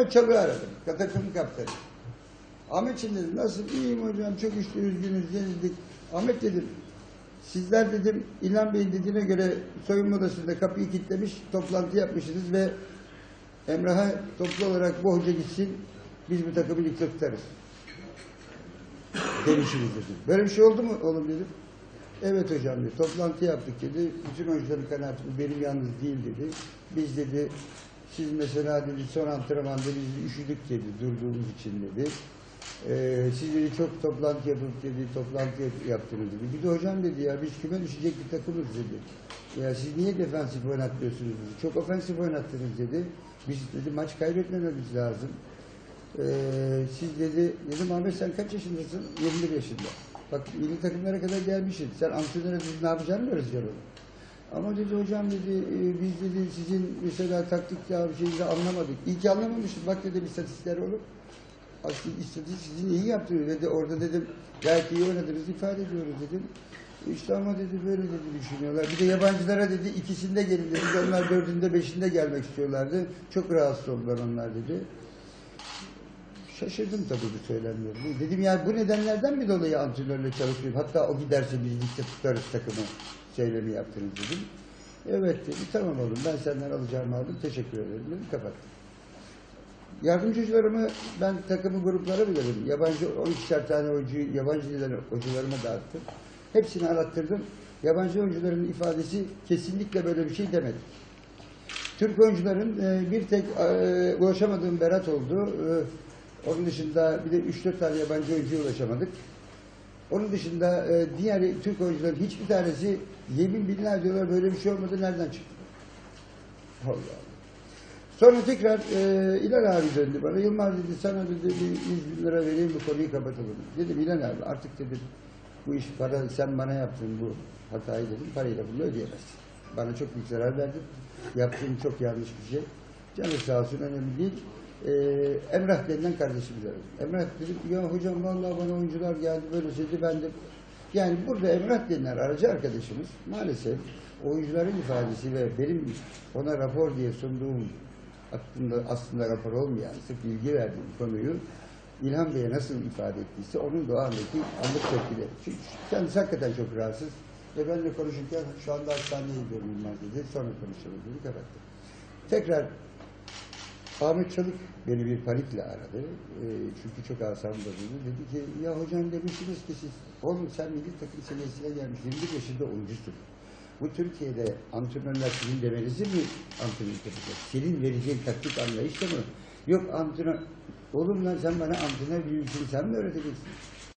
Ahmet Çalık'ı aradım. Takım kaptanı. Ahmetciğim dedim nasıl iyiyim hocam çok işte üzgünüz yenildik. Ahmet dedim sizler dedim İlhan Bey'in dediğine göre soyunma odasında kapıyı kilitlemiş toplantı yapmışsınız ve Emrah'a toplu olarak bu hoca gitsin biz bu takımı ligde tutarız. Demişsiniz dedim. Böyle bir şey oldu mu oğlum dedim. Evet hocam dedi. Toplantı yaptık dedi. Bütün oyuncuların kanaati bu benim yalnız değil dedi. Biz dedi siz mesela dedi son antrenmanda biz üşüdük dedi durduğumuz için dedi. Ee, siz dedi çok toplantı yapıp dedi toplantı yap- yaptınız dedi. Bir de hocam dedi ya biz küme düşecek bir takımız dedi. Ya siz niye defansif oynatmıyorsunuz dedi. Çok ofensif oynattınız dedi. Biz dedi maç kaybetmememiz lazım. Ee, siz dedi, dedim Ahmet sen kaç yaşındasın? 21 yaşında. Bak milli takımlara kadar gelmişsin. Sen antrenöre biz ne yapacağını mı öğreteceksin onu? Ama dedi hocam dedi e, biz dedi sizin mesela taktik ya bir şeyinizi anlamadık. İyi ki anlamamışız. Bak dedim istatistikler olur. Aslında istatistik sizin iyi yaptınız dedi. Orada dedim gayet iyi oynadınız ifade ediyoruz dedim. İşte ama dedi böyle dedi düşünüyorlar. Bir de yabancılara dedi ikisinde gelin dedi. Onlar dördünde beşinde gelmek istiyorlardı. Çok rahatsız oldular onlar dedi. Şaşırdım tabii bu söylemlerine. Dedim yani bu nedenlerden mi dolayı antrenörle çalışıyorum? Hatta o giderse biz ligde tutarız takımı söylemi yaptınız dedim. Evet dedi. Tamam oğlum ben senden alacağımı aldım. Teşekkür ederim dedim. Kapattım. Yardımcılarımı ben takımı gruplara bölerim. Yabancı 12'şer tane oyuncuyu yabancı dilden hocalarıma dağıttım. Hepsini arattırdım. Yabancı oyuncuların ifadesi kesinlikle böyle bir şey demedi. Türk oyuncuların e, bir tek e, ulaşamadığım Berat oldu. E, onun dışında bir de 3-4 tane yabancı oyuncuya ulaşamadık. Onun dışında e, diğer Türk oyuncuların hiçbir tanesi yemin billah diyorlar böyle bir şey olmadı nereden çıktı? Allah Allah. Sonra tekrar e, İlhan abi döndü bana. Yılmaz dedi sana dedi bir 100 bin lira vereyim bu konuyu kapatalım. Dedim İlhan abi artık dedim bu iş para sen bana yaptın bu hatayı dedim parayla bunu ödeyemezsin. Bana çok büyük zarar verdin. Yaptığın çok yanlış bir şey. Canı sağ olsun önemli değil. Ee, Emrah denilen kardeşimiz aradı. Emrah dedim ya hocam vallahi bana oyuncular geldi böyle söyledi ben de yani burada Emrah denilen aracı arkadaşımız maalesef oyuncuların ifadesi ve benim ona rapor diye sunduğum aslında, aslında rapor olmayan sırf bilgi verdiğim konuyu İlhan Bey'e nasıl ifade ettiyse onun da o andaki anlık tepkileri. Çünkü kendisi hakikaten çok rahatsız. Ve benimle konuşurken şu anda hastaneye gidiyorum dedi. Sonra konuşalım dedi kapattı. Tekrar Ahmet Çalık beni bir panikle aradı. Ee, çünkü çok asam bozuldu. Dedi ki ya hocam demişsiniz ki siz oğlum sen milli takım seviyesine gelmiş 21 yaşında oyuncusun. Bu Türkiye'de antrenörler sizin demenizi mi antrenörlük yapacak? Senin vereceğin taktik anlayışla mı? Yok antrenör, oğlum lan sen bana antrenör bilgisini sen mi öğreteceksin?